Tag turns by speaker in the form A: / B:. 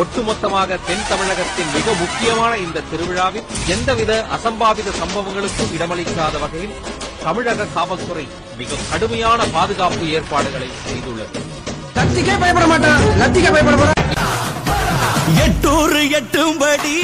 A: ஒட்டுமொத்தமாக தென் தமிழகத்தின் மிக முக்கியமான இந்த திருவிழாவில் எந்தவித அசம்பாவித சம்பவங்களுக்கும் இடமளிக்காத வகையில் தமிழக காவல்துறை மிக கடுமையான பாதுகாப்பு ஏற்பாடுகளை செய்துள்ளது.
B: கத்திக்கே பயப்பட மாட்டான். கத்திக்கே பயப்பட போறான்
C: எட்டூர் எட்டும்படி